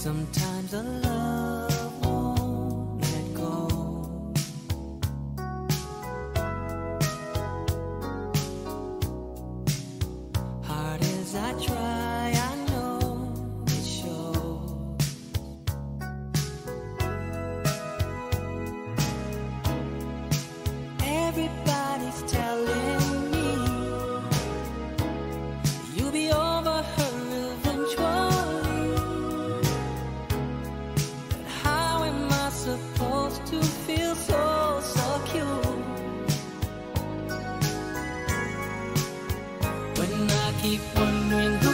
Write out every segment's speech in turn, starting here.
Sometimes a love won't let go. Hard as I try, I know it shows. Everybody keep wondering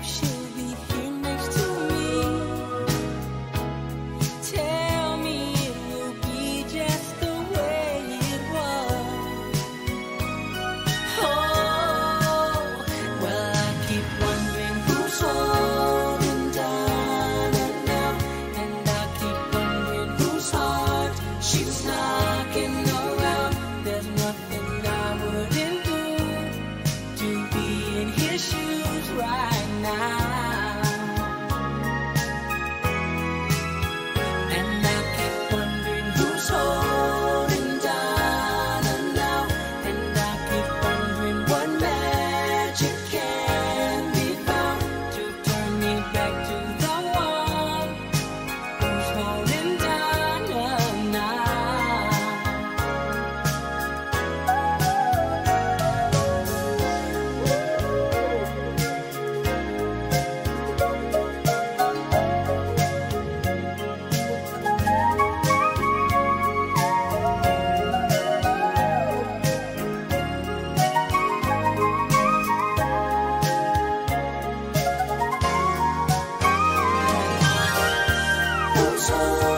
love. Show.